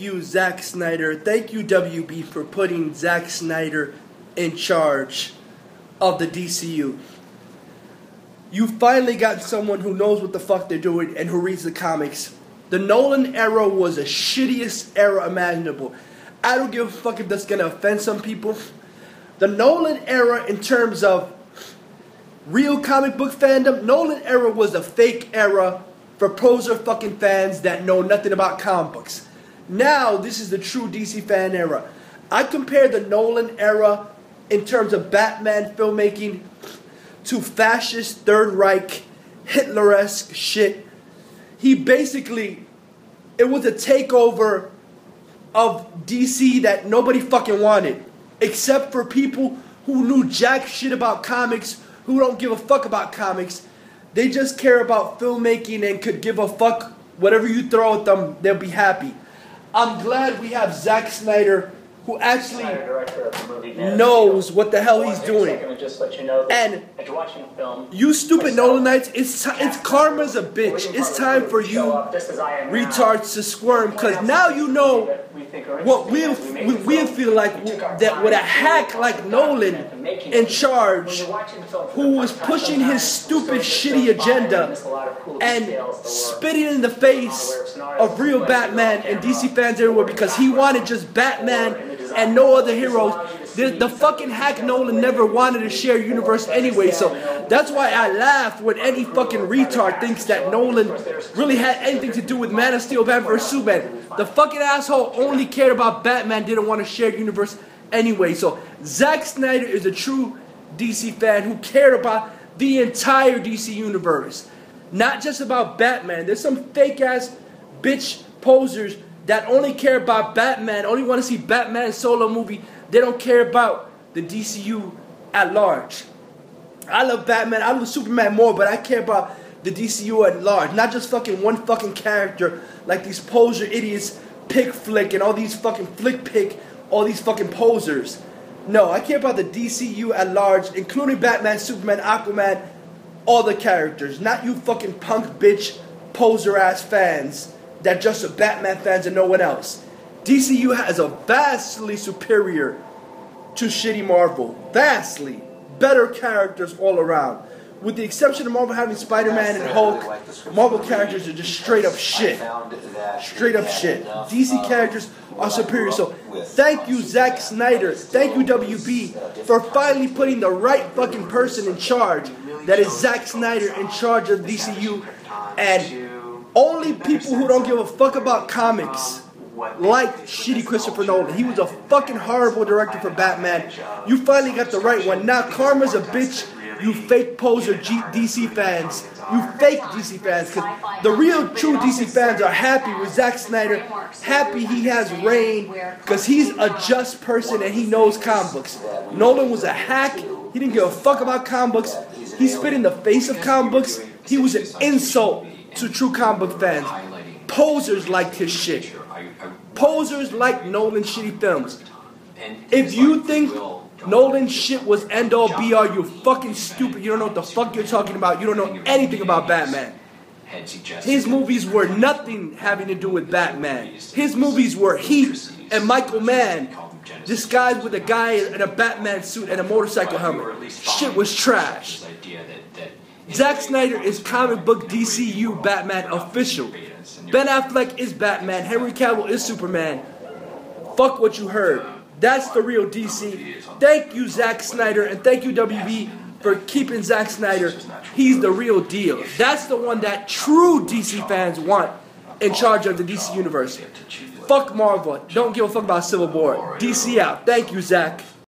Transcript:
You, Zack Snyder. Thank you, WB, for putting Zack Snyder in charge of the DCU. You finally got someone who knows what the fuck they're doing and who reads the comics. The Nolan era was the shittiest era imaginable. I don't give a fuck if that's gonna offend some people. The Nolan era, in terms of real comic book fandom, Nolan era was a fake era for poser fucking fans that know nothing about comic books. Now, this is the true DC fan era. I compare the Nolan era in terms of Batman filmmaking to fascist Third Reich, Hitler esque shit. He basically, it was a takeover of DC that nobody fucking wanted, except for people who knew jack shit about comics, who don't give a fuck about comics. They just care about filmmaking and could give a fuck whatever you throw at them, they'll be happy. I'm glad we have Zack Snyder who actually knows what the hell he's doing. And you stupid Nolanites, it's t- it's karma's a bitch. It's time for you retards to squirm because now you know what we we, we feel like that with a hack like Nolan in charge, who was pushing his stupid shitty agenda and spitting in the face of real Batman and DC fans everywhere because he wanted just Batman and no other heroes. The, the fucking hack Nolan never wanted to share universe anyway, so that's why I laugh when any fucking retard thinks that Nolan really had anything to do with Man of Steel, Batman vs Superman. The fucking asshole only cared about Batman, didn't want to share universe anyway. So Zack Snyder is a true DC fan who cared about the entire DC universe, not just about Batman. There's some fake ass bitch posers that only care about Batman, only want to see Batman solo movie. They don't care about the DCU at large. I love Batman, I love Superman more, but I care about the DCU at large. Not just fucking one fucking character like these poser idiots, pick flick, and all these fucking flick pick, all these fucking posers. No, I care about the DCU at large, including Batman, Superman, Aquaman, all the characters. Not you fucking punk bitch, poser ass fans that just the Batman fans and no one else. DCU has a vastly superior to shitty Marvel. Vastly better characters all around. With the exception of Marvel having Spider Man and Hulk, Marvel characters are just straight up shit. Straight up shit. DC characters are superior. So thank you, Zack Snyder. Thank you, WB, for finally putting the right fucking person in charge. That is Zack Snyder in charge of DCU. And only people who don't give a fuck about comics like shitty Christopher Nolan. He was a fucking horrible director for Batman. You finally got the right one. Now karma's a bitch. You fake poser G- DC fans. You fake DC fans. Because the real true DC fans are happy with Zack Snyder. Happy he has reign. Because he's a just person and he knows comic books. Nolan was a hack. He didn't give a fuck about comic books. He spit in the face of comic books. He was an insult to true comic fans. Posers liked his shit. Posers like Nolan shitty films. If you think Nolan shit was end all be all, you fucking stupid. You don't know what the fuck you're talking about. You don't know anything about Batman. His movies were nothing having to do with Batman. His movies were Heat and Michael Mann disguised with a guy in a Batman suit and a motorcycle helmet. Shit was trash. Zack Snyder is comic book DCU Batman official. Ben Affleck is Batman. Henry Cavill is Superman. Fuck what you heard. That's the real DC. Thank you, Zack Snyder, and thank you, WB, for keeping Zack Snyder. He's the real deal. That's the one that true DC fans want in charge of the DC universe. Fuck Marvel. Don't give a fuck about Civil War. DC out. Thank you, Zack.